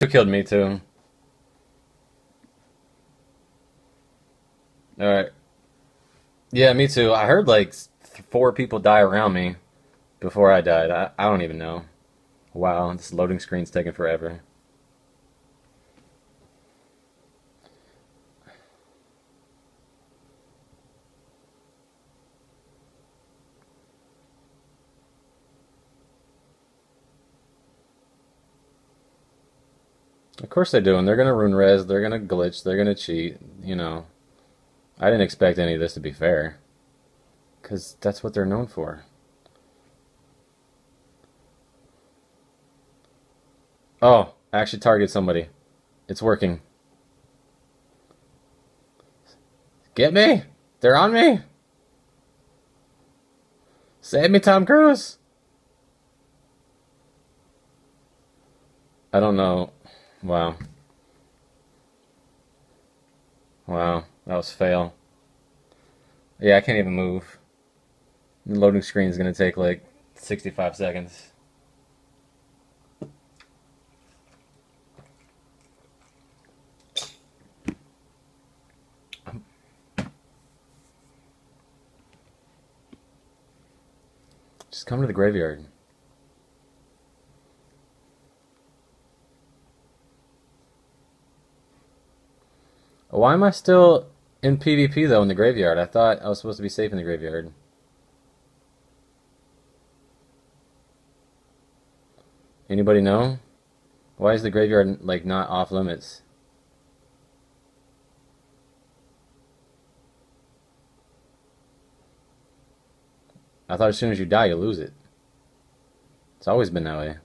Who killed me too? Alright. Yeah, me too. I heard like four people die around me before I died. I, I don't even know. Wow, this loading screen's taking forever. Of course they do, and they're gonna ruin res, they're gonna glitch, they're gonna cheat, you know. I didn't expect any of this to be fair. Because that's what they're known for. Oh, I actually target somebody. It's working. Get me! They're on me! Save me, Tom Cruise! I don't know. Wow. Wow, that was fail. Yeah, I can't even move. The loading screen is going to take like 65 seconds. Just come to the graveyard. Why am I still in PvP though in the graveyard? I thought I was supposed to be safe in the graveyard. Anybody know? Why is the graveyard like not off limits? I thought as soon as you die you lose it. It's always been that way.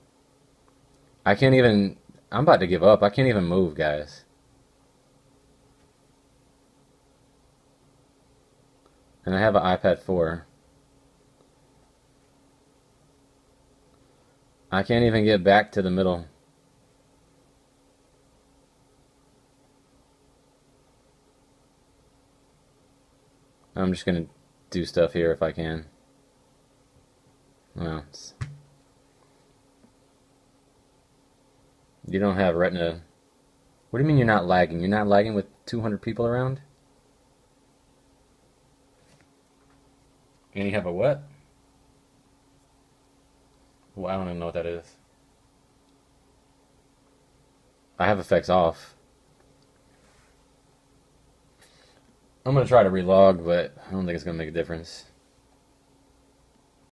I can't even I'm about to give up. I can't even move, guys. And I have an iPad 4. I can't even get back to the middle. I'm just going to do stuff here if I can. Well, you don't have retina. What do you mean you're not lagging? You're not lagging with 200 people around? And you have a what? Well, I don't even know what that is. I have effects off. I'm going to try to relog, but I don't think it's going to make a difference.